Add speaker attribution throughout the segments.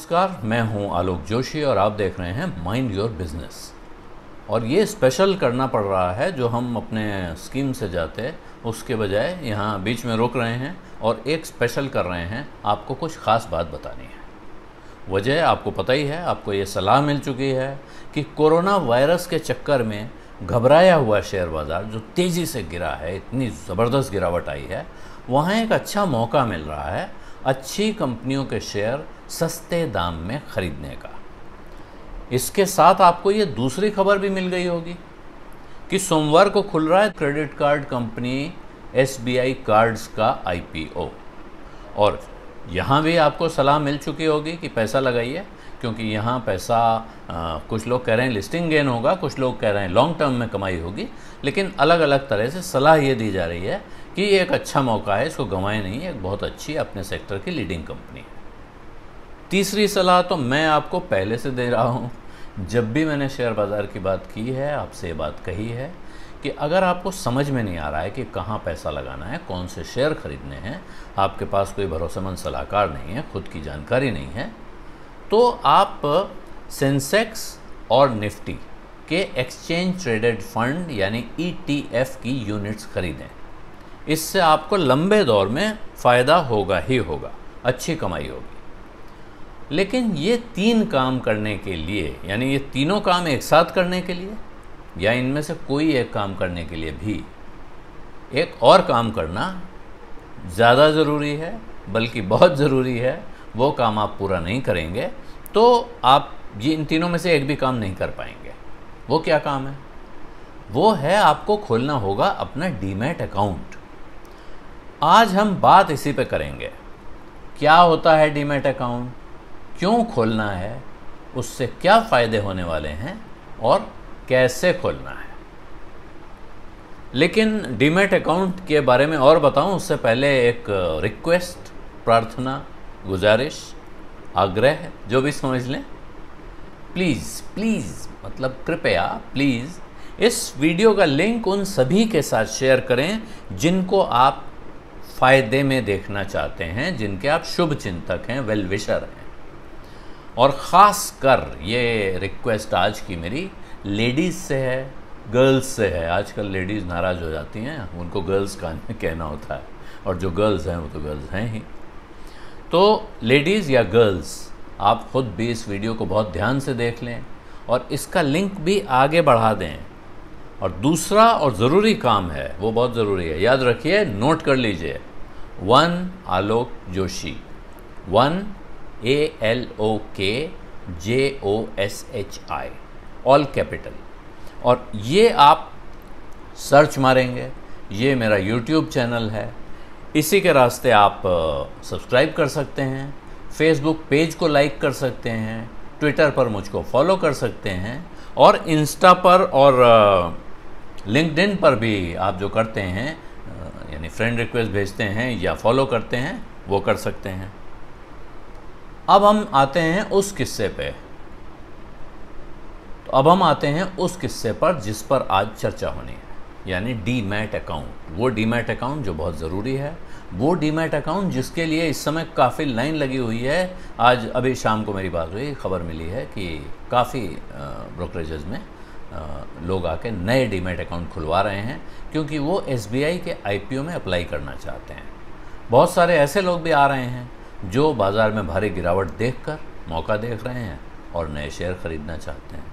Speaker 1: नमस्कार, मैं हूँ आलोक जोशी और आप देख रहे हैं माइंड योर बिज़नेस और ये स्पेशल करना पड़ रहा है जो हम अपने स्कीम से जाते उसके बजाय यहाँ बीच में रोक रहे हैं और एक स्पेशल कर रहे हैं, आपको कुछ ख़ास बात बतानी है। वजह आपको पता ही है, आपको ये सलाह मिल चुकी है कि कोरोना वायरस के चक्कर में घबराया हुआ शेयर बाज़ार जो तेज़ी से गिरा है, इतनी ज़बरदस्त गिरावट आई है, वहाँ एक अच्छा मौका मिल रहा है, अच्छी कंपनियों के शेयर सस्ते दाम में खरीदने का। इसके साथ आपको ये दूसरी खबर भी मिल गई होगी कि सोमवार को खुल रहा है credit card company SBI cards का आईपीओ। और यहाँ भी आपको सलाह मिल चुकी होगी कि पैसा लगाइए क्योंकि यहाँ पैसा आ, कुछ लोग कह रहे हैं लिस्टिंग गेन होगा कुछ लोग कह रहे हैं लॉन्ग टर्म में कमाई होगी लेकिन अलग अलग तरह से सलाह ये दी जा रही है कि ये एक अच्छा मौका है इसको गंवाए नहीं एक बहुत अच्छी अपने सेक्टर की लीडिंग कंपनी। है तीसरी सलाह तो मैं आपको पहले से दे रहा हूँ। जब भी मैंने शेयर बाज़ार की बात की है, आपसे ये बात कही है कि अगर आपको समझ में नहीं आ रहा है कि कहाँ पैसा लगाना है, कौन से शेयर खरीदने हैं, आपके पास कोई भरोसेमंद सलाहकार नहीं है, खुद की जानकारी नहीं है तो आप सेंसेक्स और निफ्टी के एक्सचेंज ट्रेडेड फंड यानी ईटीएफ की यूनिट्स खरीदें। इससे आपको लंबे दौर में फ़ायदा होगा ही होगा, अच्छी कमाई होगी। लेकिन ये तीन काम करने के लिए, यानी ये तीनों काम एक साथ करने के लिए, या इनमें से कोई एक काम करने के लिए भी, एक और काम करना ज़्यादा ज़रूरी है, बल्कि बहुत ज़रूरी है, वो काम आप पूरा नहीं करेंगे तो आप ये इन तीनों में से एक भी काम नहीं कर पाएँगे। वो क्या काम है? वो है आपको खोलना होगा अपना डीमैट अकाउंट। आज हम बात इसी पे करेंगे। क्या होता है डीमैट अकाउंट? क्यों खोलना है? उससे क्या फ़ायदे होने वाले हैं और कैसे खोलना है? लेकिन डीमेट अकाउंट के बारे में और बताऊँ, उससे पहले एक रिक्वेस्ट, प्रार्थना, गुजारिश, आग्रह, जो भी समझ लें। प्लीज़ प्लीज़ मतलब कृपया, प्लीज़, इस वीडियो का लिंक उन सभी के साथ शेयर करें जिनको आप फ़ायदे में देखना चाहते हैं, जिनके आप शुभ चिंतक हैं वेल विशर हैं। और ख़ास कर ये रिक्वेस्ट आज की मेरी लेडीज़ से है गर्ल्स से है। आजकल लेडीज़ नाराज़ हो जाती हैं, उनको गर्ल्स का कहना होता है। और जो गर्ल्स हैं, वो तो गर्ल्स हैं ही। तो लेडीज़ या गर्ल्स आप ख़ुद भी इस वीडियो को बहुत ध्यान से देख लें और इसका लिंक भी आगे बढ़ा दें। और दूसरा और ज़रूरी काम है, वो बहुत ज़रूरी है। याद रखिए नोट कर लीजिए। One Alok Joshi. One A L O K J O S H I all capital और ये आप सर्च मारेंगे, ये मेरा यूट्यूब चैनल है। इसी के रास्ते आप सब्सक्राइब कर सकते हैं फेसबुक पेज को लाइक कर सकते हैं ट्विटर पर मुझको फॉलो कर सकते हैं, और इंस्टा पर और लिंकडिन पर भी आप जो करते हैं यानी फ्रेंड रिक्वेस्ट भेजते हैं या फॉलो करते हैं, वो कर सकते हैं। अब हम आते हैं उस किस्से पे। तो अब हम आते हैं उस किस्से पर जिस पर आज चर्चा होनी है। यानी डी मैट अकाउंट। वो डी मैट अकाउंट जो बहुत ज़रूरी है। वो डी मैट अकाउंट जिसके लिए इस समय काफ़ी लाइन लगी हुई है। आज अभी शाम को मेरी बात हुई, खबर मिली है कि काफ़ी ब्रोकरेजेस में लोग आके नए डी मैट अकाउंट खुलवा रहे हैं क्योंकि वो एसबीआई के आईपीओ में अप्लाई करना चाहते हैं। बहुत सारे ऐसे लोग भी आ रहे हैं। जो बाज़ार में भारी गिरावट देख मौका देख रहे हैं और नए शेयर ख़रीदना चाहते हैं।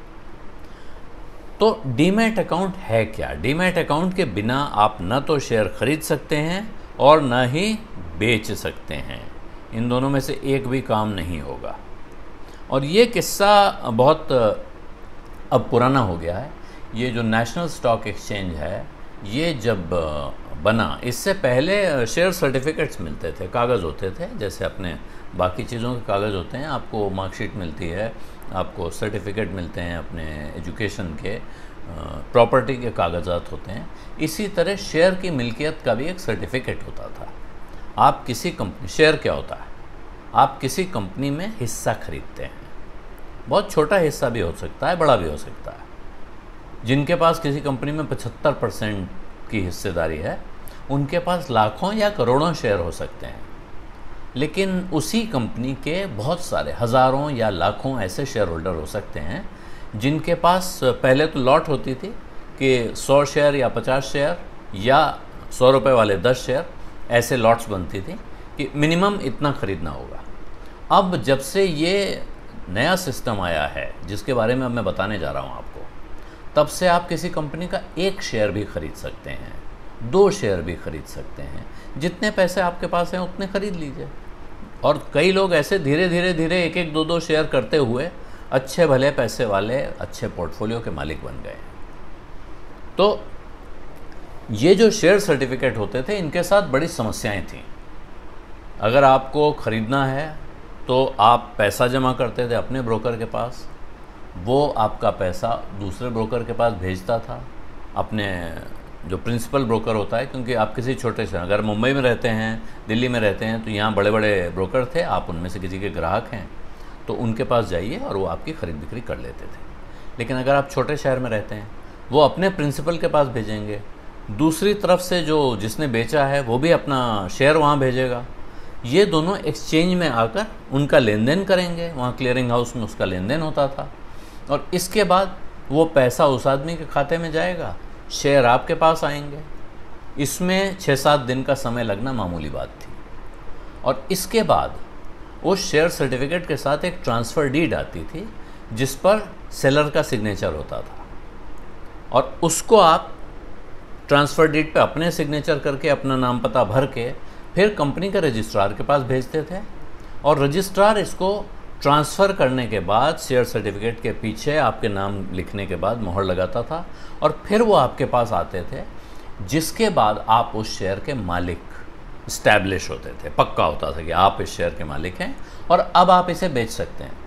Speaker 1: तो डीमेट अकाउंट है क्या? डीमेट अकाउंट के बिना आप न तो शेयर खरीद सकते हैं और न ही बेच सकते हैं। इन दोनों में से एक भी काम नहीं होगा। और ये किस्सा बहुत, अब पुराना हो गया है। ये जो नेशनल स्टॉक एक्सचेंज है, ये जब बना। इससे पहले शेयर सर्टिफिकेट्स मिलते थे, कागज़ होते थे, जैसे अपने बाकी चीज़ों के कागज़ होते हैं, आपको मार्कशीट मिलती है, आपको सर्टिफिकेट मिलते हैं अपने एजुकेशन के प्रॉपर्टी के कागजात होते हैं। इसी तरह शेयर की मिल्कियत का भी एक सर्टिफिकेट होता था। आप किसी कंपनी शेयर क्या होता है? आप किसी कंपनी में हिस्सा खरीदते हैं। बहुत छोटा हिस्सा भी हो सकता है, बड़ा भी हो सकता है। जिनके पास किसी कंपनी में पचहत्तर परसेंट की हिस्सेदारी है, उनके पास लाखों या करोड़ों शेयर हो सकते हैं। लेकिन उसी कंपनी के बहुत सारे, हज़ारों या लाखों ऐसे शेयर होल्डर हो सकते हैं, जिनके पास पहले तो लॉट होती थी कि 100 शेयर या 50 शेयर या सौ रुपये वाले 10 शेयर ऐसे लॉट्स बनती थी कि मिनिमम इतना ख़रीदना होगा। अब जब से ये नया सिस्टम आया है, जिसके बारे में अब मैं बताने जा रहा हूँ आपको तब से आप किसी कंपनी का एक शेयर भी खरीद सकते हैं, दो शेयर भी खरीद सकते हैं। जितने पैसे आपके पास हैं, उतने खरीद लीजिए। और कई लोग ऐसे धीरे धीरे धीरे एक एक दो दो शेयर करते हुए अच्छे भले पैसे वाले, अच्छे पोर्टफोलियो के मालिक बन गए। तो ये जो शेयर सर्टिफिकेट होते थे, इनके साथ बड़ी समस्याएँ थी। अगर आपको ख़रीदना है तो आप पैसा जमा करते थे अपने ब्रोकर के पास वो आपका पैसा दूसरे ब्रोकर के पास भेजता था, अपने जो प्रिंसिपल ब्रोकर होता है, क्योंकि आप किसी छोटे से, अगर मुंबई में रहते हैं, दिल्ली में रहते हैं तो यहाँ बड़े बड़े ब्रोकर थे, आप उनमें से किसी के ग्राहक हैं तो उनके पास जाइए और वो आपकी ख़रीद बिक्री कर लेते थे। लेकिन अगर आप छोटे शहर में रहते हैं, वो अपने प्रिंसिपल के पास भेजेंगे। दूसरी तरफ़ से जो जिसने बेचा है, वो भी अपना शेयर वहाँ भेजेगा। ये दोनों एक्सचेंज में आकर उनका लेन देन करेंगे। वहाँ क्लियरिंग हाउस में उसका लेन देन होता था। और इसके बाद वो पैसा उस आदमी के खाते में जाएगा शेयर आपके पास आएँगे। इसमें छः सात दिन का समय लगना मामूली बात थी। और इसके बाद उस शेयर सर्टिफिकेट के साथ एक ट्रांसफ़र डीड आती थी, जिस पर सेलर का सिग्नेचर होता था। और उसको आप ट्रांसफ़र डीड पे अपने सिग्नेचर करके, अपना नाम पता भर के फिर कंपनी के रजिस्ट्रार के पास भेजते थे। और रजिस्ट्रार इसको ट्रांसफ़र करने के बाद शेयर सर्टिफिकेट के पीछे आपके नाम लिखने के बाद मोहर लगाता था और फिर वो आपके पास आते थे, जिसके बाद आप उस शेयर के मालिक इस्टेब्लिश होते थे। पक्का होता था कि आप इस शेयर के मालिक हैं और अब आप इसे बेच सकते हैं।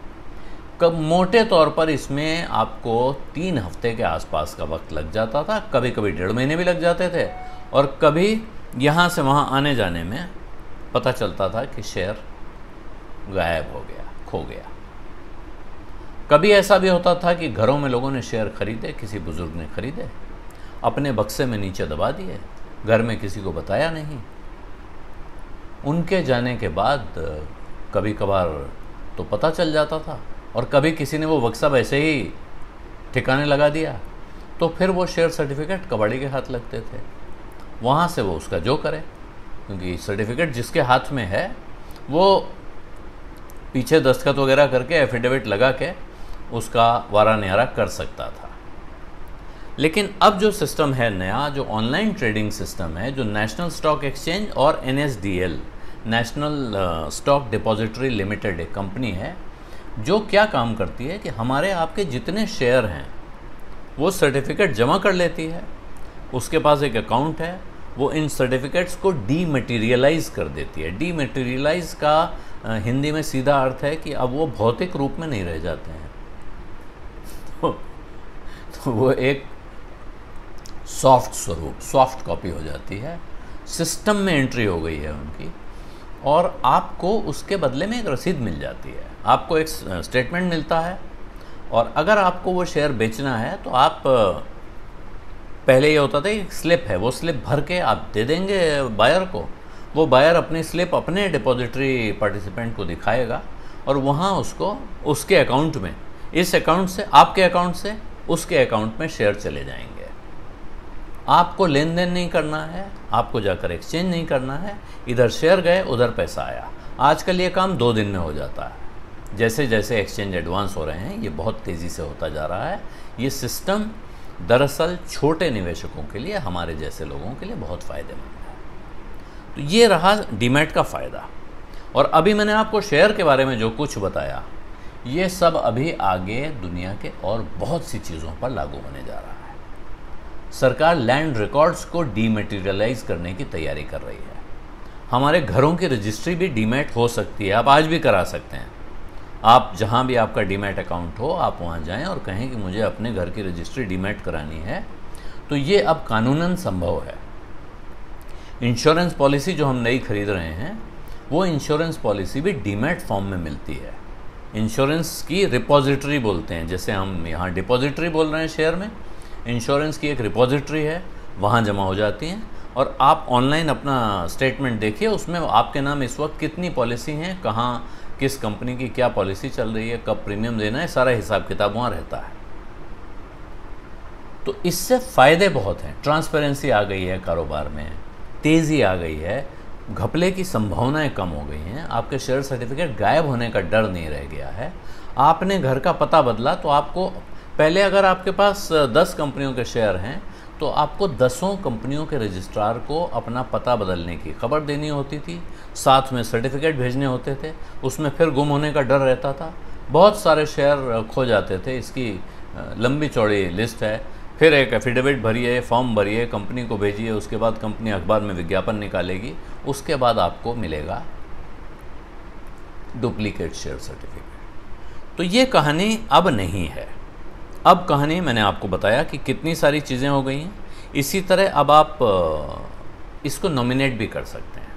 Speaker 1: कब मोटे तौर पर इसमें आपको तीन हफ़्ते के आसपास का वक्त लग जाता था कभी कभी डेढ़ महीने भी लग जाते थे और कभी यहाँ से वहाँ आने जाने में पता चलता था कि शेयर गायब हो गया। खो गया। कभी ऐसा भी होता था कि घरों में लोगों ने शेयर खरीदे, किसी बुज़ुर्ग ने खरीदे, अपने बक्से में नीचे दबा दिए, घर में किसी को बताया नहीं। उनके जाने के बाद कभी कभार तो पता चल जाता था और कभी किसी ने वो बक्सा वैसे ही ठिकाने लगा दिया तो फिर वो शेयर सर्टिफिकेट कबाड़ी के हाथ लगते थे। वहाँ से वो उसका जो करे, क्योंकि सर्टिफिकेट जिसके हाथ में है, वो पीछे दस्तखत वगैरह करके एफिडेविट लगा के उसका वारा न्यारा कर सकता था। लेकिन अब जो सिस्टम है नया, जो ऑनलाइन ट्रेडिंग सिस्टम है, जो नेशनल स्टॉक एक्सचेंज और NSDL national stock depository limited एक कंपनी है, जो क्या काम करती है कि हमारे आपके जितने शेयर हैं, वो सर्टिफिकेट जमा कर लेती है, उसके पास एक अकाउंट है, वो इन सर्टिफिकेट्स को डीमटेरियलाइज कर देती है। डीमटेरियलाइज का हिंदी में सीधा अर्थ है कि अब वो भौतिक रूप में नहीं रह जाते हैं। तो, तो वो एक सॉफ्ट स्वरूप सॉफ्ट कॉपी हो जाती है। सिस्टम में एंट्री हो गई है उनकी और आपको उसके बदले में एक रसीद मिल जाती है। आपको एक स्टेटमेंट मिलता है और अगर आपको वो शेयर बेचना है तो आप पहले ये होता था एक स्लिप है वो स्लिप भर के आप दे देंगे बायर को। वो बायर अपनी स्लिप अपने डिपॉजिटरी पार्टिसिपेंट को दिखाएगा और वहाँ उसको उसके अकाउंट में, इस अकाउंट से, आपके अकाउंट से, उसके अकाउंट में शेयर चले जाएँगे। आपको लेन देन नहीं करना है, आपको जाकर एक्सचेंज नहीं करना है, इधर शेयर गए, उधर पैसा आया। आजकल ये काम दो दिन में हो जाता है। जैसे जैसे एक्सचेंज एडवांस हो रहे हैं, ये बहुत तेज़ी से होता जा रहा है। ये सिस्टम दरअसल छोटे निवेशकों के लिए, हमारे जैसे लोगों के लिए बहुत फ़ायदेमंद है। तो ये रहा डीमेट का फ़ायदा। और अभी मैंने आपको शेयर के बारे में जो कुछ बताया, ये सब अभी आगे दुनिया के और बहुत सी चीज़ों पर लागू होने जा रहा है। सरकार लैंड रिकॉर्ड्स को डीमेटीरियलाइज करने की तैयारी कर रही है। हमारे घरों की रजिस्ट्री भी डीमेट हो सकती है, आप आज भी करा सकते हैं। आप जहाँ भी आपका डीमेट अकाउंट हो, आप वहाँ जाएँ और कहें कि मुझे अपने घर की रजिस्ट्री डीमेट करानी है। तो ये अब कानूनन संभव है। इंश्योरेंस पॉलिसी जो हम नई खरीद रहे हैं, वो इंश्योरेंस पॉलिसी भी डीमेट फॉर्म में मिलती है। इंश्योरेंस की रिपोजिटरी बोलते हैं, जैसे हम यहाँ डिपॉजिटरी बोल रहे हैं शेयर में, इंश्योरेंस की एक रिपोजिटरी है, वहाँ जमा हो जाती हैं, और आप ऑनलाइन अपना स्टेटमेंट देखिए, उसमें आपके नाम इस वक्त कितनी पॉलिसी हैं, कहाँ, किस कंपनी की क्या पॉलिसी चल रही है, कब प्रीमियम देना है, सारा हिसाब किताब वहाँ रहता है। तो इससे फ़ायदे बहुत हैं, ट्रांसपेरेंसी आ गई है कारोबार में तेज़ी आ गई है, घपले की संभावनाएँ कम हो गई हैं, आपके शेयर सर्टिफिकेट गायब होने का डर नहीं रह गया है। आपने घर का पता बदला तो आपको, पहले अगर आपके पास दस कंपनियों के शेयर हैं तो आपको दसों कंपनियों के रजिस्ट्रार को अपना पता बदलने की खबर देनी होती थी। साथ में सर्टिफिकेट भेजने होते थे, उसमें फिर गुम होने का डर रहता था। बहुत सारे शेयर खो जाते थे, इसकी लंबी चौड़ी लिस्ट है। फिर एक एफिडेविट भरिए फॉर्म भरिए कंपनी को भेजिए, उसके बाद कंपनी अखबार में विज्ञापन निकालेगी, उसके बाद आपको मिलेगा डुप्लीकेट शेयर सर्टिफिकेट तो ये कहानी अब नहीं है। अब कहानी मैंने आपको बताया कि कितनी सारी चीज़ें हो गई हैं। इसी तरह अब आप इसको नॉमिनेट भी कर सकते हैं।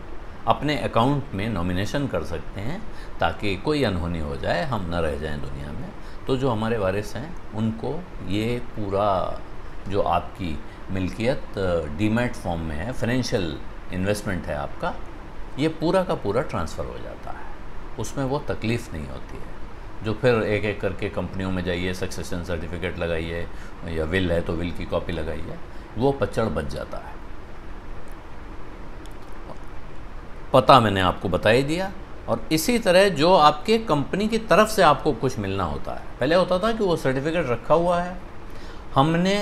Speaker 1: अपने अकाउंट में नॉमिनेशन कर सकते हैं, ताकि कोई अनहोनी हो जाए, हम न रह जाएँ दुनिया में। तो जो हमारे वारिस हैं, उनको ये पूरा जो आपकी मिल्कियत डीमेट फॉर्म में है फाइनेंशियल इन्वेस्टमेंट है आपका, ये पूरा का पूरा ट्रांसफ़र हो जाता है। उसमें वो तकलीफ़ नहीं होती है। जो फिर एक एक करके कंपनियों में जाइए सक्सेशन सर्टिफिकेट लगाइए, या विल है तो विल की कॉपी लगाइए, वो पचड़ बच जाता है। पता मैंने आपको बता ही दिया और इसी तरह जो आपके कंपनी की तरफ़ से आपको कुछ मिलना होता है। पहले होता था कि वो सर्टिफिकेट रखा हुआ है हमने,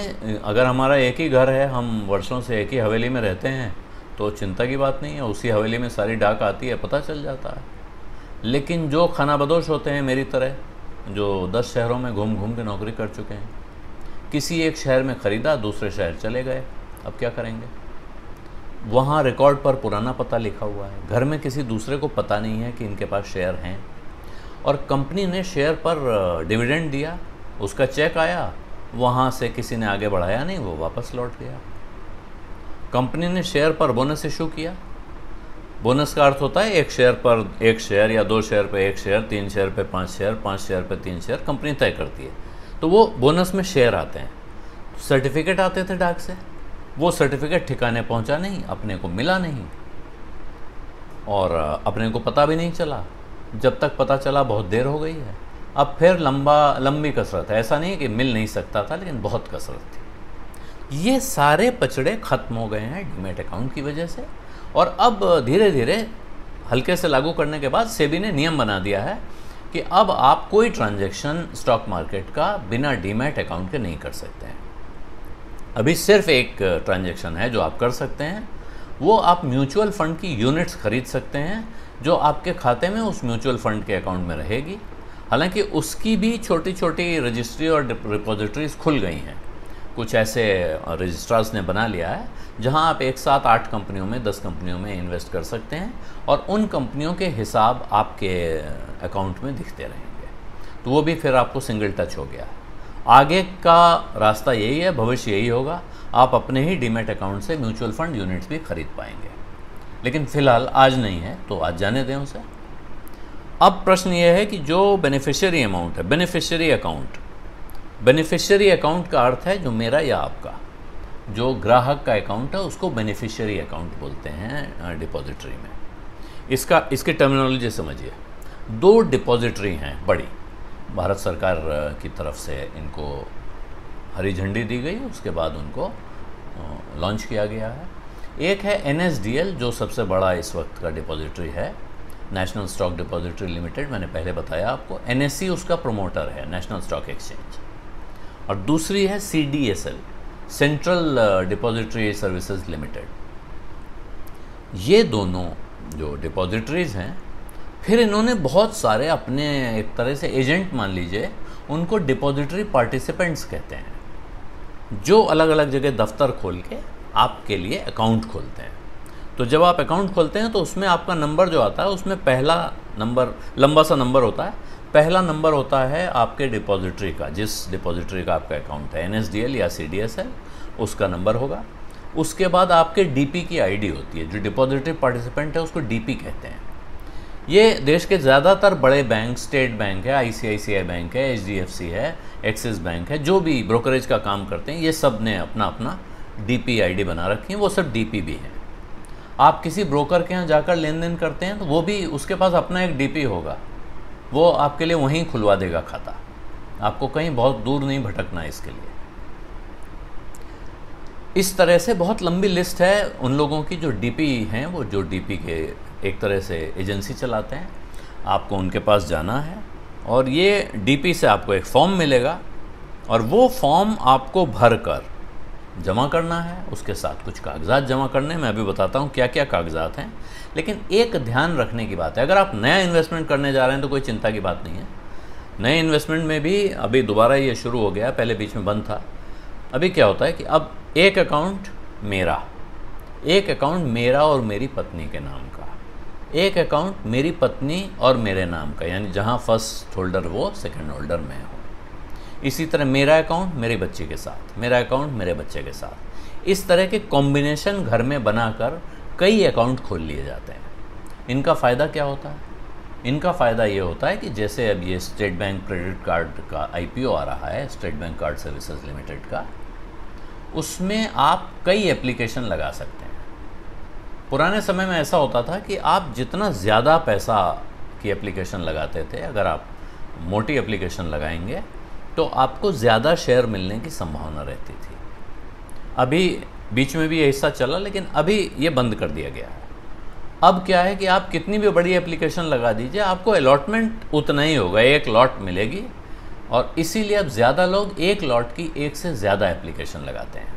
Speaker 1: अगर हमारा एक ही घर है, हम वर्षों से एक ही हवेली में रहते हैं तो चिंता की बात नहीं है, उसी हवेली में सारी डाक आती है, पता चल जाता है। लेकिन जो खाना बदोश होते हैं मेरी तरह, जो दस शहरों में घूम घूम के नौकरी कर चुके हैं, किसी एक शहर में ख़रीदा, दूसरे शहर चले गए, अब क्या करेंगे? वहाँ रिकॉर्ड पर पुराना पता लिखा हुआ है। घर में किसी दूसरे को पता नहीं है कि इनके पास शेयर हैं। और कंपनी ने शेयर पर, डिविडेंड दिया, उसका चेक आया वहाँ से किसी ने आगे बढ़ाया नहीं, वो वापस लौट गया। कंपनी ने शेयर पर बोनस इशू किया। बोनस का अर्थ होता है, एक शेयर पर एक शेयर या दो शेयर पर एक शेयर, तीन शेयर पर पाँच शेयर पाँच शेयर पर तीन शेयर, कंपनी तय करती है। तो वो बोनस में शेयर आते हैं। सर्टिफिकेट आते थे डाक से। वो सर्टिफिकेट ठिकाने पहुँचा नहीं, अपने को मिला नहीं। और अपने को पता भी नहीं चला। जब तक पता चला, बहुत देर हो गई है। अब फिर लंबा, लंबी कसरत है। ऐसा नहीं कि मिल नहीं सकता था, लेकिन बहुत कसरत थी। ये सारे पचड़े खत्म हो गए हैं डीमेट अकाउंट की वजह से। और अब धीरे धीरे हल्के से लागू करने के बाद सेबी ने नियम बना दिया है कि अब आप कोई ट्रांजैक्शन स्टॉक मार्केट का बिना डीमेट अकाउंट के नहीं कर सकते हैं। अभी सिर्फ़ एक ट्रांजैक्शन है जो आप कर सकते हैं। वो आप म्यूचुअल फंड की यूनिट्स खरीद सकते हैं, जो आपके खाते में उस म्यूचुअल फंड के अकाउंट में रहेगी। हालाँकि उसकी भी छोटी छोटी रजिस्ट्री और रिपोजिटरीज खुल गई हैं। कुछ ऐसे रजिस्ट्रार्स ने बना लिया है, जहाँ आप एक साथ आठ कंपनियों में, दस कंपनियों में इन्वेस्ट कर सकते हैं और उन कंपनियों के हिसाब आपके अकाउंट में दिखते रहेंगे। तो वो भी फिर आपको सिंगल टच हो गया। आगे का रास्ता यही है, भविष्य यही होगा। आप अपने ही डीमेट अकाउंट से म्यूचुअल फंड यूनिट्स भी खरीद पाएँगे। लेकिन फ़िलहाल आज नहीं है तो आज जाने दें उसे। अब प्रश्न यह है कि जो बेनिफिशियरी अमाउंट है बेनिफिशियरी अकाउंट बेनिफिशियरी अकाउंट का अर्थ है जो मेरा या आपका। जो ग्राहक का अकाउंट है, उसको बेनिफिशियरी अकाउंट बोलते हैं डिपॉजिटरी में। इसका, इसकी टर्मिनोलॉजी समझिए। दो डिपॉजिटरी हैं, बड़ी। भारत सरकार की तरफ़ से इनको हरी झंडी दी गई, उसके बाद उनको लॉन्च किया गया है। एक है एनएसडीएल जो सबसे बड़ा इस वक्त का डिपॉजिटरी है। नेशनल स्टॉक डिपॉजिटरी लिमिटेड मैंने पहले बताया आपको एन उसका प्रमोटर है नेशनल स्टॉक एक्सचेंज और दूसरी है CDSL central depository services limited ये दोनों जो डिपॉजिटरीज हैं, फिर इन्होंने बहुत सारे अपने एक तरह से एजेंट मान लीजिए, उनको डिपॉजिटरी पार्टिसिपेंट्स कहते हैं, जो अलग अलग जगह दफ्तर खोल के आपके लिए अकाउंट खोलते हैं। तो जब आप अकाउंट खोलते हैं तो उसमें आपका नंबर जो आता है, उसमें पहला नंबर लंबा सा नंबर होता है। पहला नंबर होता है आपके डिपॉजिटरी का, जिस डिपॉजिटरी का आपका अकाउंट है एनएसडीएल या सी है उसका नंबर होगा। उसके बाद आपके डीपी की आईडी होती है, जो डिपॉजिटरी पार्टिसिपेंट है, उसको डीपी कहते हैं। ये देश के ज़्यादातर बड़े बैंक स्टेट बैंक है आईसीआईसीआई बैंक है एचडीएफसी है एक्सिस बैंक है, जो भी ब्रोकरेज का काम करते हैं, ये सबने अपना अपना डी पी बना रखी है, वो सब डी भी हैं। आप किसी ब्रोकर के यहाँ जाकर लेन देन करते हैं तो वो भी उसके पास अपना एक डीपी होगा। वो आपके लिए वहीं खुलवा देगा खाता। आपको कहीं बहुत दूर नहीं भटकना इसके लिए। इस तरह से बहुत लंबी लिस्ट है उन लोगों की जो डीपी हैं, वो जो डीपी के एक तरह से एजेंसी चलाते हैं। आपको उनके पास जाना है और ये डीपी से आपको एक फॉर्म मिलेगा और वो फॉर्म आपको भर कर जमा करना है, उसके साथ कुछ कागजात जमा करने मैं अभी बताता हूँ क्या क्या कागजात हैं। लेकिन एक ध्यान रखने की बात है, अगर आप नया इन्वेस्टमेंट करने जा रहे हैं तो कोई चिंता की बात नहीं है। नए इन्वेस्टमेंट में भी अभी दोबारा ये शुरू हो गया, पहले बीच में बंद था। अभी क्या होता है कि अब एक अकाउंट मेरा, एक अकाउंट मेरा और मेरी पत्नी के नाम का, एक अकाउंट मेरी पत्नी और मेरे नाम का, यानी जहाँ फ़र्स्ट होल्डर वो सेकंड होल्डर मैं हूँ। इसी तरह मेरा अकाउंट मेरे बच्चे के साथ, मेरा अकाउंट मेरे बच्चे के साथ। इस तरह के कॉम्बिनेशन घर में बनाकर कई अकाउंट खोल लिए जाते हैं। इनका फ़ायदा क्या होता है? इनका फ़ायदा ये होता है कि जैसे अब ये स्टेट बैंक क्रेडिट कार्ड का आईपीओ आ रहा है, State Bank card services limited का, उसमें आप कई एप्लीकेशन लगा सकते हैं। पुराने समय में ऐसा होता था कि आप जितना ज़्यादा पैसा की एप्लीकेशन लगाते थे, अगर आप मोटी एप्लीकेशन लगाएँगे तो आपको ज़्यादा शेयर मिलने की संभावना रहती थी। अभी बीच में भी ये हिस्सा चला, लेकिन अभी ये बंद कर दिया गया है। अब क्या है कि आप कितनी भी बड़ी एप्लीकेशन लगा दीजिए, आपको अलॉटमेंट उतना ही होगा, एक लॉट मिलेगी। और इसीलिए अब ज़्यादा लोग एक लॉट की एक से ज़्यादा एप्लीकेशन लगाते हैं।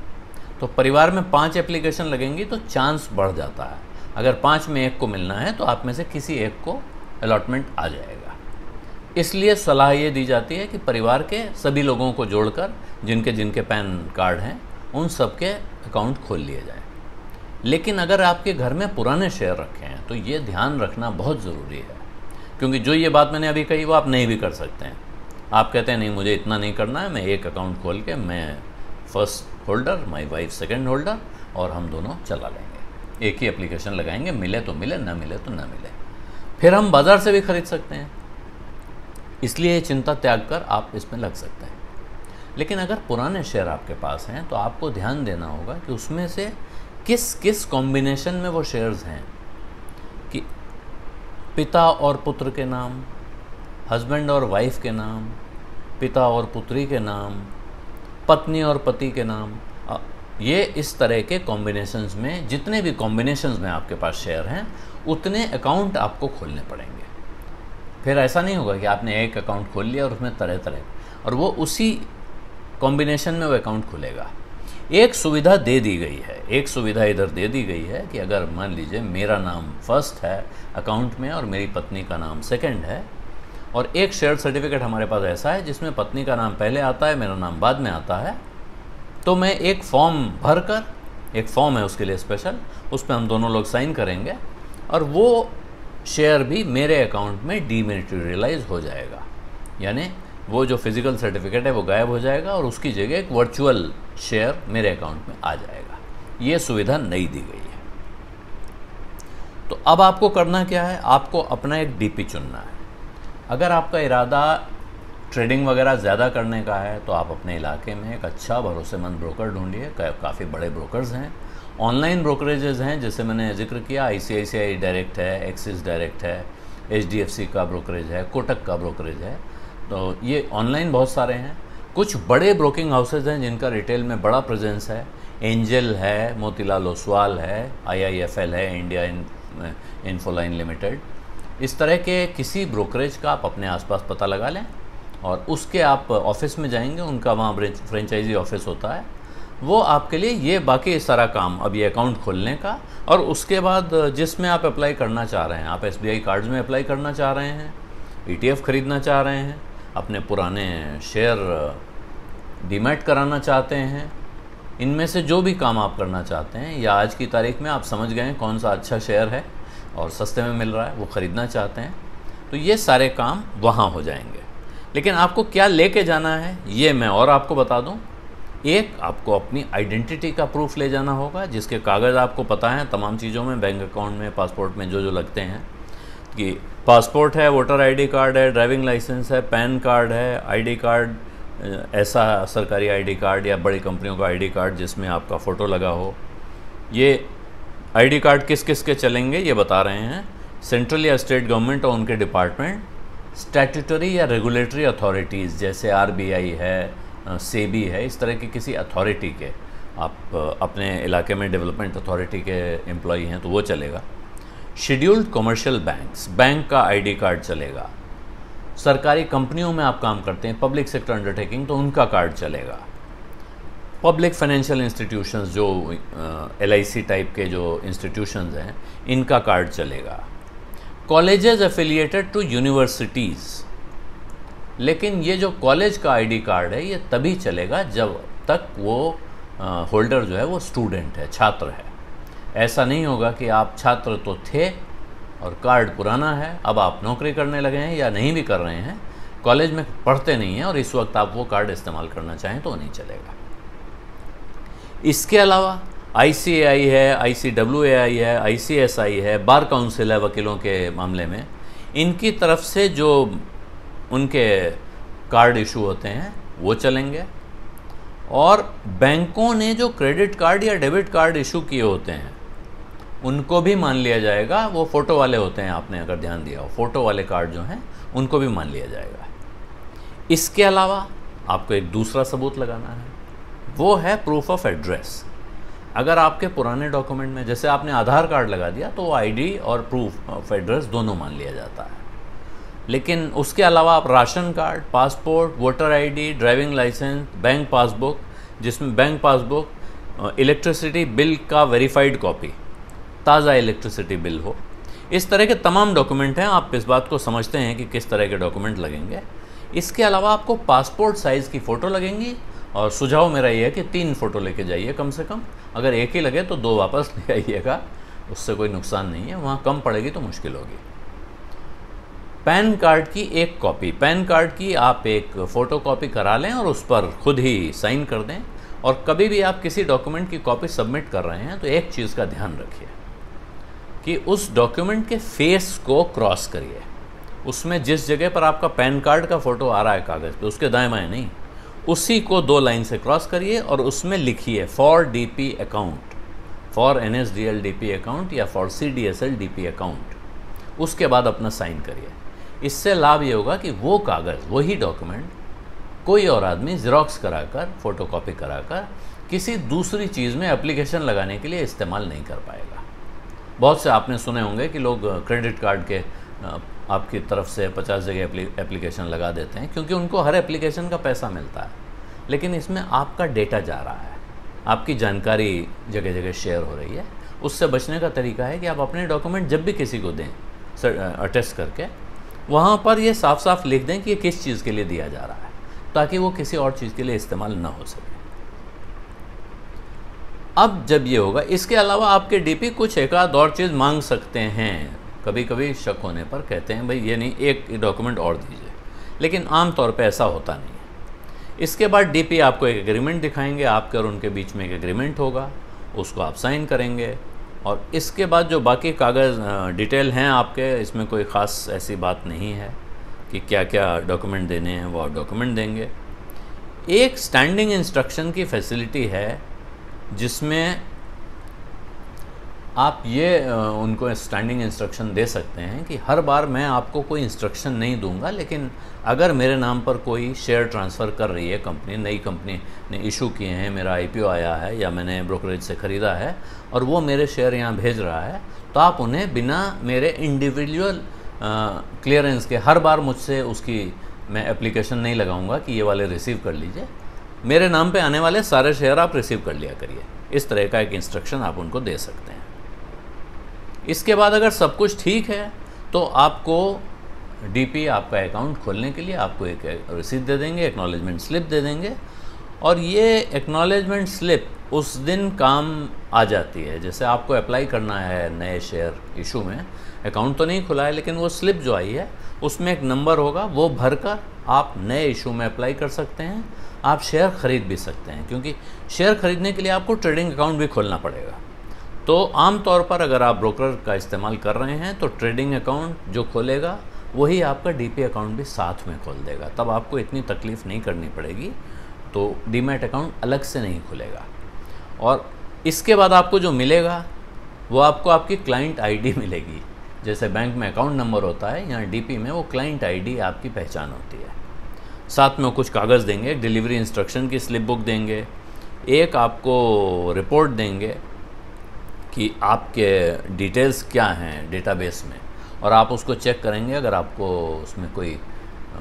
Speaker 1: तो परिवार में पाँच एप्लीकेशन लगेंगी तो चांस बढ़ जाता है। अगर पाँच में एक को मिलना है तो आप में से किसी एक को अलॉटमेंट आ जाएगा। इसलिए सलाह ये दी जाती है कि परिवार के सभी लोगों को जोड़कर, जिनके जिनके पैन कार्ड हैं, उन सब के अकाउंट खोल लिए जाए। लेकिन अगर आपके घर में पुराने शेयर रखे हैं तो ये ध्यान रखना बहुत ज़रूरी है। क्योंकि जो ये बात मैंने अभी कही, वो आप नहीं भी कर सकते हैं। आप कहते हैं, नहीं, मुझे इतना नहीं करना है, मैं एक अकाउंट खोल के, मैं first holder my wife second holder, और हम दोनों चला लेंगे। एक ही एप्लीकेशन लगाएँगे, मिले तो मिले, ना मिले तो ना मिले। फिर हम बाज़ार से भी ख़रीद सकते हैं। इसलिए चिंता त्याग कर आप इसमें लग सकते हैं। लेकिन अगर पुराने शेयर आपके पास हैं तो आपको ध्यान देना होगा कि उसमें से किस किस कॉम्बिनेशन में वो शेयर्स हैं। कि पिता और पुत्र के नाम हस्बैंड और वाइफ के नाम, पिता और पुत्री के नाम, पत्नी और पति के नाम ये इस तरह के कॉम्बिनेशंस में, जितने भी कॉम्बिनेशंस में आपके पास शेयर हैं, उतने अकाउंट आपको खोलने पड़ेंगे। फिर ऐसा नहीं होगा कि आपने एक अकाउंट खोल लिया और उसमें तरह तरह और वो उसी कॉम्बिनेशन में वो अकाउंट खुलेगा। एक सुविधा दे दी गई है। एक सुविधा इधर दे दी गई है कि अगर मान लीजिए मेरा नाम फ़र्स्ट है अकाउंट में और मेरी पत्नी का नाम सेकंड है और एक शेयर सर्टिफिकेट हमारे पास ऐसा है जिसमें पत्नी का नाम पहले आता है, मेरा नाम बाद में आता है तो मैं एक फॉर्म भर कर एक फॉर्म है उसके लिए स्पेशल उस पर हम दोनों लोग साइन करेंगे और वो शेयर भी मेरे अकाउंट में डीमेटेरियलाइज हो जाएगा। यानी वो जो फ़िज़िकल सर्टिफिकेट है, वो गायब हो जाएगा और उसकी जगह एक वर्चुअल शेयर मेरे अकाउंट में आ जाएगा। ये सुविधा नहीं दी गई है। तो अब आपको करना क्या है? आपको अपना एक डीपी चुनना है। अगर आपका इरादा ट्रेडिंग वगैरह ज़्यादा करने का है तो आप अपने इलाके में एक अच्छा भरोसेमंद ब्रोकर ढूंढिए। काफ़ी बड़े ब्रोकर्स हैं। ऑनलाइन ब्रोकरेजेज हैं, जैसे मैंने ज़िक्र किया आई डायरेक्ट है एक्सिस डायरेक्ट है एचडीएफसी का ब्रोकरेज है कोटक का ब्रोकरेज है। तो ये ऑनलाइन बहुत सारे हैं। कुछ बड़े ब्रोकिंग हाउसेज हैं जिनका रिटेल में बड़ा प्रेजेंस है। एंजल है, मोतीलाल ओसवाल है आईआईएफएल है इंडिया इन इन्फोलाइन लिमिटेड इस तरह के किसी ब्रोकरेज का आप अपने आसपास पता लगा लें और उसके आप ऑफ़िस में जाएँगे, उनका वहाँ फ्रेंचाइजी ऑफ़िस होता है। वो आपके लिए ये बाकी सारा काम ये अकाउंट खोलने का, और उसके बाद जिसमें आप अप्लाई करना चाह रहे हैं, आप एस बी कार्ड्स में अप्लाई करना चाह रहे हैं ई e ख़रीदना चाह रहे हैं, अपने पुराने शेयर डीमेट कराना चाहते हैं, इनमें से जो भी काम आप करना चाहते हैं, या आज की तारीख में आप समझ गए हैं कौन सा अच्छा शेयर है, और सस्ते में मिल रहा है, वो ख़रीदना चाहते हैं तो ये सारे काम वहाँ हो जाएँगे। लेकिन आपको क्या लेके जाना है, ये मैं और आपको बता दूँ एक आपको अपनी आइडेंटिटी का प्रूफ ले जाना होगा, जिसके कागज़ आपको पता है, तमाम चीज़ों में बैंक अकाउंट में पासपोर्ट में जो जो लगते हैं। कि पासपोर्ट है वोटर आईडी कार्ड है ड्राइविंग लाइसेंस है पैन कार्ड है आईडी कार्ड ऐसा सरकारी आईडी कार्ड या बड़ी कंपनियों का आईडी कार्ड जिसमें आपका फ़ोटो लगा हो। ये आईडी कार्ड किस किस के चलेंगे, ये बता रहे हैं। सेंट्रल या स्टेट गवर्नमेंट और उनके डिपार्टमेंट स्टैट्यूटरी या रेगुलेटरी अथॉरिटीज़ जैसे आरबीआई है सेबी है, इस तरह के किसी अथॉरिटी के, आप अपने इलाके में डेवलपमेंट अथॉरिटी के एम्प्लॉई हैं तो वो चलेगा। शेड्यूल्ड कमर्शियल बैंक्स बैंक का आईडी कार्ड चलेगा। सरकारी कंपनियों में आप काम करते हैं पब्लिक सेक्टर अंडरटेकिंग तो उनका कार्ड चलेगा। पब्लिक फाइनेंशियल इंस्टीट्यूशंस जो एल टाइप के जो इंस्टीट्यूशंस हैं, इनका कार्ड चलेगा। कॉलेजेस एफिलिएटेड टू यूनिवर्सिटीज़ लेकिन ये जो कॉलेज का आईडी कार्ड है, ये तभी चलेगा जब तक वो होल्डर जो है वो स्टूडेंट है, छात्र है। ऐसा नहीं होगा कि आप छात्र तो थे और कार्ड पुराना है, अब आप नौकरी करने लगे हैं या नहीं भी कर रहे हैं कॉलेज में पढ़ते नहीं हैं और इस वक्त आप वो कार्ड इस्तेमाल करना चाहें तो नहीं चलेगा। इसके अलावा आईसीएआई है आईसीडब्ल्यूएआई है आईसीएसआई है, बार काउंसिल है वकीलों के मामले में, इनकी तरफ़ से जो उनके कार्ड इशू होते हैं, वो चलेंगे। और बैंकों ने जो क्रेडिट कार्ड या डेबिट कार्ड इशू किए होते हैं, उनको भी मान लिया जाएगा। वो फ़ोटो वाले होते हैं, आपने अगर ध्यान दिया हो फ़ोटो वाले कार्ड जो हैं, उनको भी मान लिया जाएगा। इसके अलावा आपको एक दूसरा सबूत लगाना है, वो है प्रूफ ऑफ़ एड्रेस अगर आपके पुराने डॉक्यूमेंट में, जैसे आपने आधार कार्ड लगा दिया तो आईडी और प्रूफ ऑफ़ एड्रेस दोनों मान लिया जाता है। लेकिन उसके अलावा आप ration card, passport, voter ID, driving licence, bank passbook, जिसमें बैंक पासबुक इलेक्ट्रिसिटी बिल का वेरीफाइड कॉपी, ताज़ा इलेक्ट्रिसिटी बिल हो। इस तरह के तमाम डॉक्यूमेंट हैं, आप इस बात को समझते हैं कि किस तरह के डॉक्यूमेंट लगेंगे। इसके अलावा आपको पासपोर्ट साइज़ की फ़ोटो लगेंगी, और सुझाव मेरा ये है कि तीन फ़ोटो लेके जाइए कम से कम। अगर एक ही लगे तो दो वापस ले आइएगा, उससे कोई नुकसान नहीं है, वहाँ कम पड़ेगी तो मुश्किल होगी। पैन कार्ड की एक कॉपी। पैन कार्ड की आप एक फ़ोटो कॉपी करा लें और उस पर खुद ही साइन कर दें और कभी भी आप किसी डॉक्यूमेंट की कॉपी सबमिट कर रहे हैं तो एक चीज़ का ध्यान रखिए कि उस डॉक्यूमेंट के फेस को क्रॉस करिए। उसमें जिस जगह पर आपका पैन कार्ड का फ़ोटो आ रहा है कागज़ पे, उसके दाएँ बाएँ नहीं, उसी को दो लाइन से क्रॉस करिए और उसमें लिखिए for D P account for N S D L D P account या for C D S L D P account उसके बाद अपना साइन करिए। इससे लाभ ये होगा कि वो कागज़, वही डॉक्यूमेंट कोई और आदमी ज़ेरॉक्स कराकर फ़ोटो कॉपी कराकर किसी दूसरी चीज़ में एप्लीकेशन लगाने के लिए इस्तेमाल नहीं कर पाएगा। बहुत से आपने सुने होंगे कि लोग क्रेडिट कार्ड के आपकी तरफ़ से पचास जगह एप्लीकेशन लगा देते हैं क्योंकि उनको हर एप्लीकेशन का पैसा मिलता है। लेकिन इसमें आपका डेटा जा रहा है। आपकी जानकारी जगह जगह शेयर हो रही है। उससे बचने का तरीका है कि आप अपने डॉक्यूमेंट जब भी किसी को दें अटेस्ट करके वहाँ पर ये साफ़ साफ़ लिख दें कि ये किस चीज़ के लिए दिया जा रहा है, ताकि वो किसी और चीज़ के लिए इस्तेमाल ना हो सके। अब जब ये होगा, इसके अलावा आपके डीपी कुछ एक आध और चीज़ मांग सकते हैं। कभी कभी शक होने पर कहते हैं, भाई, ये नहीं, एक डॉक्यूमेंट और दीजिए। लेकिन आम तौर पे ऐसा होता नहीं है। इसके बाद डीपी आपको एक एग्रीमेंट दिखाएँगे, आपके और उनके बीच में एक एग्रीमेंट होगा, उसको आप साइन करेंगे। और इसके बाद जो बाकी कागज़ डिटेल हैं आपके, इसमें कोई ख़ास ऐसी बात नहीं है कि क्या क्या डॉक्यूमेंट देने हैं, वो डॉक्यूमेंट देंगे। एक स्टैंडिंग इंस्ट्रक्शन की फैसिलिटी है जिसमें आप ये उनको स्टैंडिंग इंस्ट्रक्शन दे सकते हैं कि हर बार मैं आपको कोई इंस्ट्रक्शन नहीं दूँगा, लेकिन अगर मेरे नाम पर कोई शेयर ट्रांसफ़र कर रही है कंपनी नई कंपनी ने इशू किए हैं, मेरा आईपीओ आया है या मैंने ब्रोकरेज से ख़रीदा है और वो मेरे शेयर यहाँ भेज रहा है तो आप उन्हें बिना मेरे इंडिविजुअल क्लियरेंस के हर बार मुझसे उसकी मैं एप्लीकेशन नहीं लगाऊँगा कि ये वाले रिसीव कर लीजिए। मेरे नाम पे आने वाले सारे शेयर आप रिसीव कर लिया करिए। इस तरह का एक इंस्ट्रक्शन आप उनको दे सकते हैं। इसके बाद अगर सब कुछ ठीक है तो आपको डीपी आपका अकाउंट खोलने के लिए आपको एक रसीद दे देंगे एक्नॉलेजमेंट स्लिप दे देंगे। और ये एक्नॉलेजमेंट स्लिप उस दिन काम आ जाती है। जैसे आपको अप्लाई करना है नए शेयर इशू में अकाउंट तो नहीं खुला है, लेकिन वो स्लिप जो आई है, उसमें एक नंबर होगा, वो भरकर आप नए इशू में अप्लाई कर सकते हैं। आप शेयर ख़रीद भी सकते हैं, क्योंकि शेयर ख़रीदने के लिए आपको ट्रेडिंग अकाउंट भी खोलना पड़ेगा। तो आम तौर पर अगर आप ब्रोकर का इस्तेमाल कर रहे हैं तो ट्रेडिंग अकाउंट जो खोलेगा, वही आपका डीपी अकाउंट भी साथ में खोल देगा। तब आपको इतनी तकलीफ़ नहीं करनी पड़ेगी तो डीमेट अकाउंट अलग से नहीं खुलेगा। और इसके बाद आपको जो मिलेगा, वो आपको आपकी क्लाइंट आईडी मिलेगी। जैसे बैंक में अकाउंट नंबर होता है यहाँ डीपी में वो क्लाइंट आईडी आपकी पहचान होती है। साथ में कुछ कागज़ देंगे, डिलीवरी इंस्ट्रक्शन की स्लिप बुक देंगे, एक आपको रिपोर्ट देंगे कि आपके डिटेल्स क्या हैं डेटाबेस में? और आप उसको चेक करेंगे, अगर आपको उसमें कोई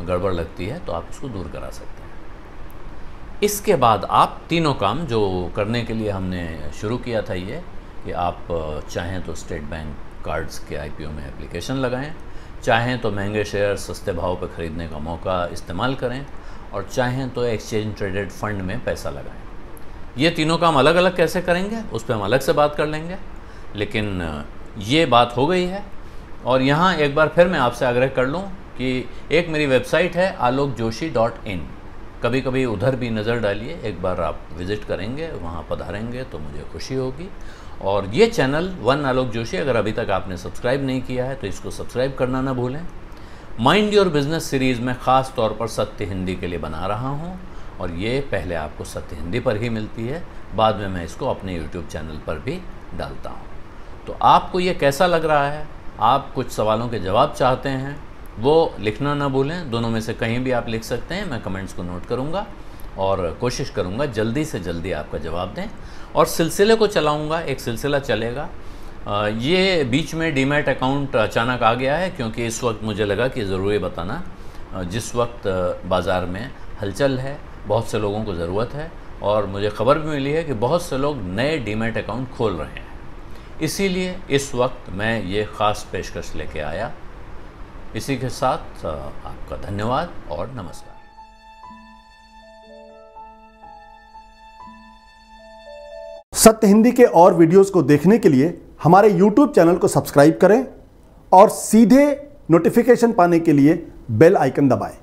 Speaker 1: गड़बड़ लगती है तो आप उसको दूर करा सकते हैं। इसके बाद आप तीनों काम जो करने के लिए हमने शुरू किया था ये, कि आप चाहें तो स्टेट बैंक कार्ड्स के आईपीओ में एप्लीकेशन लगाएँ, चाहें तो महँगे शेयर सस्ते भाव पर ख़रीदने का मौका इस्तेमाल करें, और चाहें तो एक्सचेंज ट्रेडेड फंड में पैसा लगाएँ। ये तीनों काम अलग अलग कैसे करेंगे? उस पर हम अलग से बात कर लेंगे। लेकिन ये बात हो गई है। और यहाँ एक बार फिर मैं आपसे आग्रह कर लूँ कि एक मेरी वेबसाइट है आलोक जोशी डॉट इन। कभी कभी उधर भी नज़र डालिए। एक बार आप विज़िट करेंगे, वहाँ पधारेंगे तो मुझे खुशी होगी। और ये चैनल वन आलोक जोशी, अगर अभी तक आपने सब्सक्राइब नहीं किया है तो इसको सब्सक्राइब करना ना भूलें। माइंड योर बिज़नेस सीरीज़ में ख़ास तौर पर सत्य हिंदी के लिए बना रहा हूँ। और ये पहले आपको सत्य हिंदी पर ही मिलती है। बाद में मैं इसको अपने यूट्यूब चैनल पर भी डालता हूँ। तो आपको ये कैसा लग रहा है? आप कुछ सवालों के जवाब चाहते हैं? वो लिखना ना भूलें। दोनों में से कहीं भी आप लिख सकते हैं। मैं कमेंट्स को नोट करूँगा और कोशिश करूँगा जल्दी से जल्दी आपका जवाब दें। और सिलसिले को चलाऊँगा। एक सिलसिला चलेगा। ये बीच में डीमेट अकाउंट अचानक आ गया है क्योंकि इस वक्त मुझे लगा कि ज़रूरी बताना जिस वक्त बाज़ार में हलचल है बहुत से लोगों को ज़रूरत है और मुझे खबर भी मिली है कि बहुत से लोग नए डीमेट अकाउंट खोल रहे हैं। इसीलिए इस वक्त मैं ये ख़ास पेशकश लेके आया। इसी के साथ आपका धन्यवाद और नमस्कार।
Speaker 2: सत्य हिंदी के और वीडियोस को देखने के लिए हमारे YouTube चैनल को सब्सक्राइब करें और सीधे नोटिफिकेशन पाने के लिए बेल आइकन दबाएँ।